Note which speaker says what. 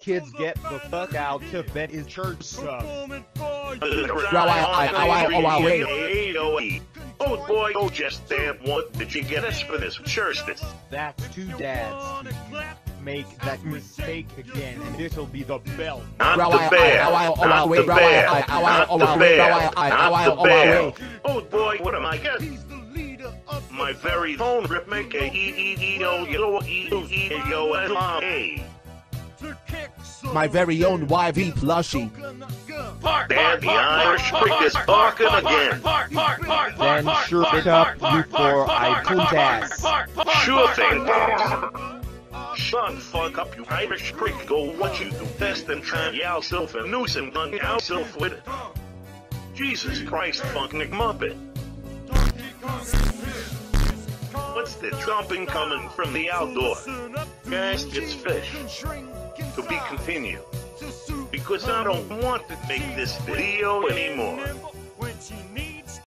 Speaker 1: Kids get the fuck out to bed is church stuff.
Speaker 2: Oh boy, oh just damn, what did you get us for this church? This
Speaker 1: That's two dads. Make that mistake again, and this'll be the belt.
Speaker 2: not the bear, not the bear, not the bear, not the bear. Oh boy, what am I getting? My very own rip make a e e e o yo e o e yo l a.
Speaker 3: My very own YV plushie.
Speaker 2: Damn, the Irish prick is barking again.
Speaker 1: Then sure it up before I pull ass.
Speaker 2: Sure thing. Son, fuck up, you Irish prick. Go what you do best and try yourself a noose and gun yourself with it. Jesus Christ, fucking muppet. The jumping coming from the outdoor? It's fish. To be continued. Because I don't want to make this video anymore.